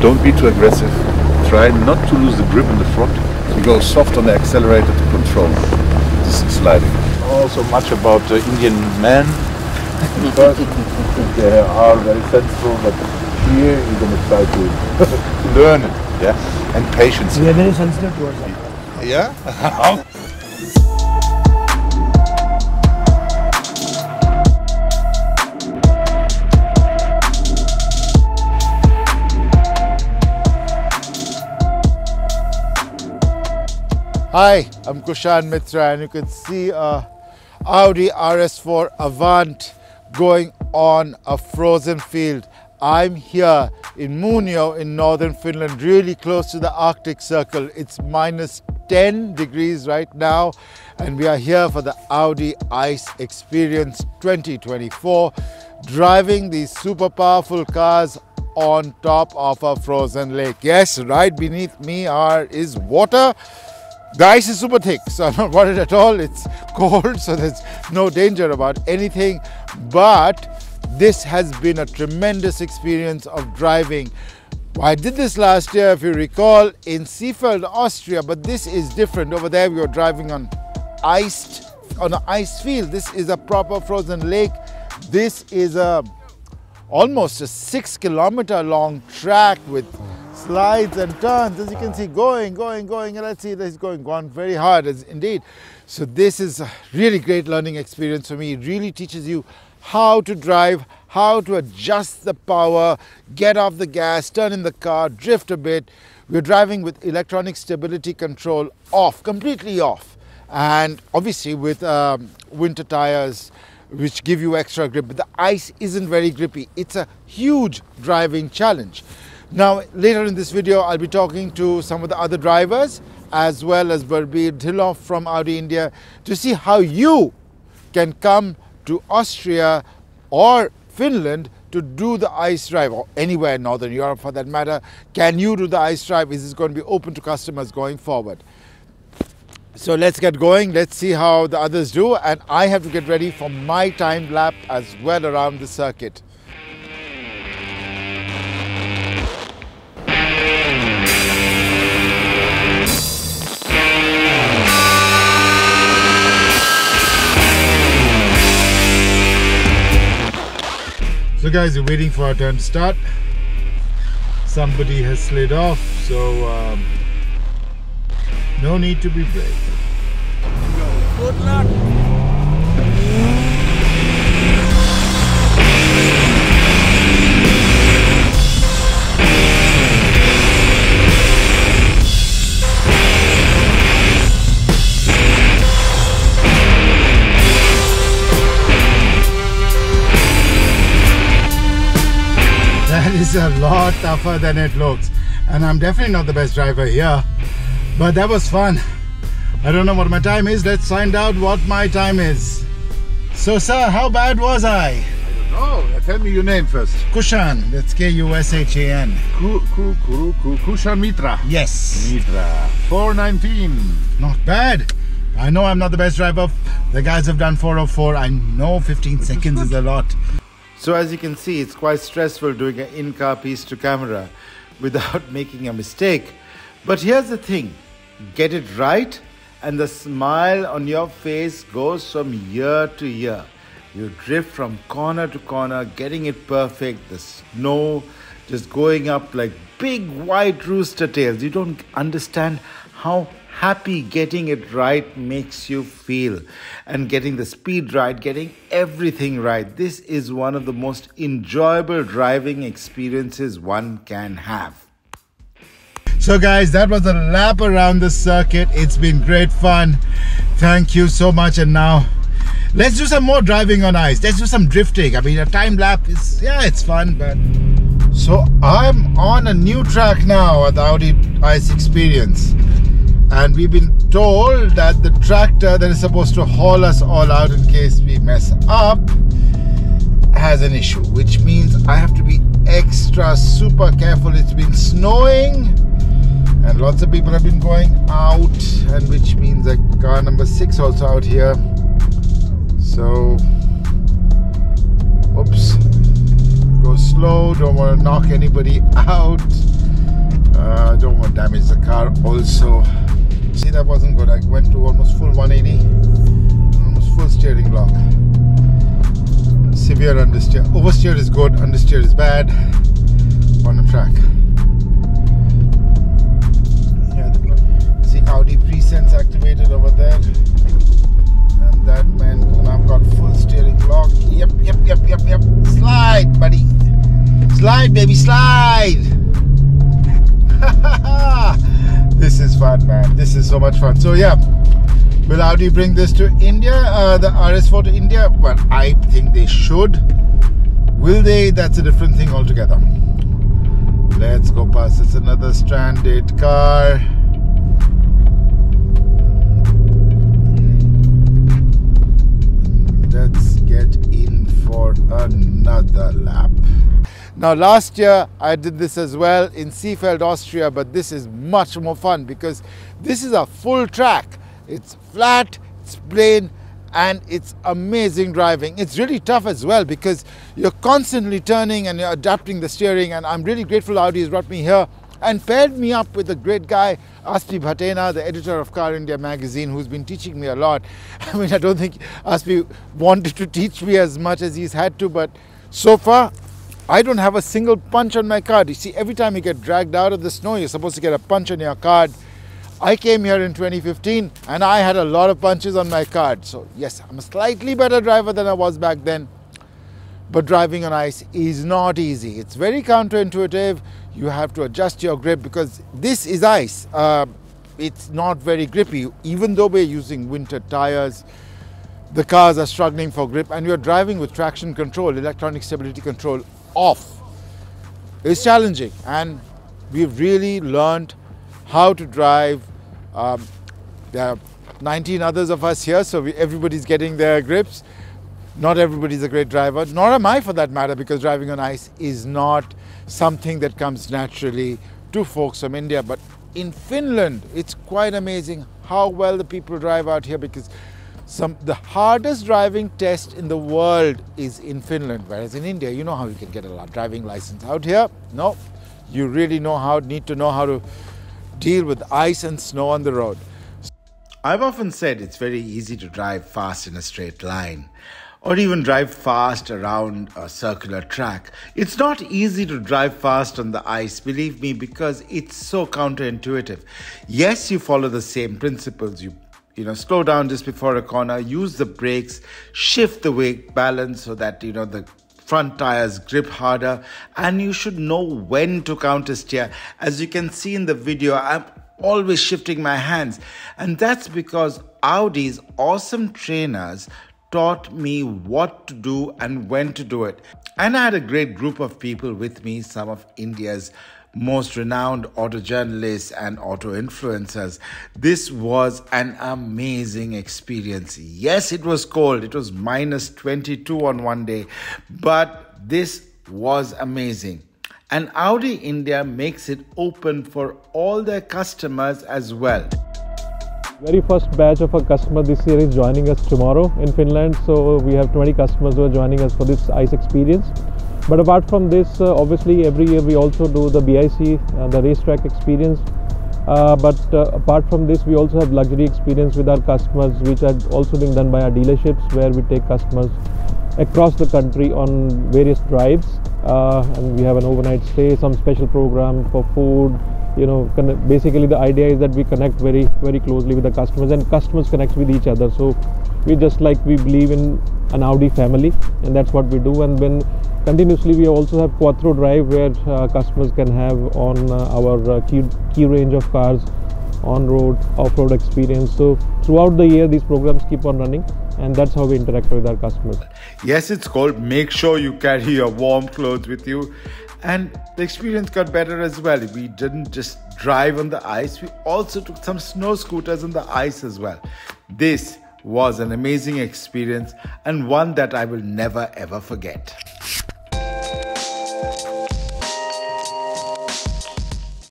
Don't be too aggressive. Try not to lose the grip in the front. So go soft on the accelerator to control this sliding. Also much about the Indian men. Because they are very sensible, but here you're going to try to learn it, yeah, and patience. We are very sensitive towards that. Yeah. Hi, I'm Kushan Mitra, and you can see a Audi RS4 Avant going on a frozen field. I'm here in Muonio in northern Finland, really close to the Arctic Circle. It's minus 10 degrees right now, and we are here for the Audi ICE Experience 2024, driving these super powerful cars on top of a frozen lake. Yes, right beneath me are is water the ice is super thick, so I'm not worried at all. It's cold, so there's no danger about anything. But this has been a tremendous experience of driving. I did this last year, if you recall, in Seefeld, Austria, but this is different. Over there, we were driving on iced, on an ice field. This is a proper frozen lake. This is a almost a six kilometer long track with slides and turns as you can see going going going and let's see this is going on very hard as indeed. So this is a really great learning experience for me. It really teaches you how to drive how to adjust the power get off the gas turn in the car drift a bit. We're driving with electronic stability control off completely off. And obviously with um, winter tires which give you extra grip but the ice isn't very grippy. It's a huge driving challenge now, later in this video, I'll be talking to some of the other drivers as well as Balbir Dhillon from Audi India to see how you can come to Austria or Finland to do the ice drive or anywhere in Northern Europe for that matter. Can you do the ice drive? Is this going to be open to customers going forward? So let's get going. Let's see how the others do. And I have to get ready for my time lap as well around the circuit. Guys, we're waiting for our turn to start. Somebody has slid off, so um, no need to be brave. Good luck! Is a lot tougher than it looks and I'm definitely not the best driver here but that was fun I don't know what my time is let's find out what my time is so sir how bad was I? Oh, tell me your name first. Kushan. That's K-U-S-H-A-N. Kushan Mitra. Yes. Mitra. 419. Not bad. I know I'm not the best driver. The guys have done 404. I know 15 seconds is a lot. So as you can see, it's quite stressful doing an in-car piece to camera without making a mistake. But here's the thing, get it right and the smile on your face goes from year to year. You drift from corner to corner, getting it perfect, the snow just going up like big white rooster tails. You don't understand how happy getting it right makes you feel. And getting the speed right getting everything right this is one of the most enjoyable driving experiences one can have. So guys that was a lap around the circuit. It's been great fun. Thank you so much. And now let's do some more driving on ice. Let's do some drifting. I mean a time lap is yeah it's fun but so i'm on a new track now at the audi ice experience and we've been told that the tractor that is supposed to haul us all out in case we mess up has an issue which means I have to be extra super careful it's been snowing and lots of people have been going out and which means that car number six also out here so oops go slow, don't want to knock anybody out. Uh, don't want to damage the car also. See, that wasn't good. I went to almost full 180, almost full steering lock. Severe understeer. Oversteer is good, understeer is bad on the track. See Audi pre sense activated over there. And that meant, and I've got full steering lock. Yep, yep, yep, yep, yep. Slide, buddy. Slide, baby, slide. this is fun, man. This is so much fun. So, yeah. Will Audi bring this to India, uh, the RS4 to India? Well, I think they should. Will they? That's a different thing altogether. Let's go past. It's another stranded car. Let's get in for another lap. Now, last year I did this as well in Seefeld, Austria, but this is much more fun because this is a full track. It's flat, it's plain, and it's amazing driving. It's really tough as well because you're constantly turning and you're adapting the steering. And I'm really grateful Audi has brought me here and paired me up with a great guy, Aspi Bhathena, the editor of Car India magazine, who's been teaching me a lot. I mean, I don't think Aspi wanted to teach me as much as he's had to, but so far, I don't have a single punch on my card. You see, every time you get dragged out of the snow, you're supposed to get a punch on your card. I came here in 2015 and I had a lot of punches on my card. So, yes, I'm a slightly better driver than I was back then. But driving on ice is not easy. It's very counterintuitive. You have to adjust your grip because this is ice. Uh, it's not very grippy. Even though we're using winter tires, the cars are struggling for grip and you're driving with traction control, electronic stability control off. It's challenging and we've really learned how to drive um, there are 19 others of us here, so we, everybody's getting their grips. Not everybody's a great driver, nor am I for that matter, because driving on ice is not something that comes naturally to folks from India. But in Finland, it's quite amazing how well the people drive out here because some the hardest driving test in the world is in Finland, whereas in India, you know how you can get a driving license. Out here, no, you really know how need to know how to deal with ice and snow on the road. I've often said it's very easy to drive fast in a straight line or even drive fast around a circular track. It's not easy to drive fast on the ice, believe me, because it's so counterintuitive. Yes, you follow the same principles. You you know, slow down just before a corner, use the brakes, shift the weight balance so that you know the front tires grip harder. And you should know when to counter steer. As you can see in the video i'm always shifting my hands. And that's because audi's awesome trainers taught me what to do and when to do it and i had a great group of people with me some of india's most renowned auto journalists and auto influencers. This was an amazing experience. Yes, it was cold, it was minus 22 on one day, but this was amazing. And Audi India makes it open for all their customers as well. Very first batch of our customer this year is joining us tomorrow in Finland. So we have 20 customers who are joining us for this ICE experience. But apart from this, uh, obviously every year we also do the BIC, uh, the racetrack experience. Uh, but uh, apart from this, we also have luxury experience with our customers, which are also being done by our dealerships, where we take customers across the country on various drives. Uh, and we have an overnight stay, some special program for food. You know, basically the idea is that we connect very, very closely with the customers, and customers connect with each other. So we just like we believe in an Audi family, and that's what we do. And when continuously we also have quattro drive where uh, customers can have on uh, our uh, key, key range of cars on road off-road experience so throughout the year these programs keep on running and that's how we interact with our customers. Yes it's cold make sure you carry your warm clothes with you. And the experience got better as well. We didn't just drive on the ice we also took some snow scooters on the ice as well. This was an amazing experience and one that i will never ever forget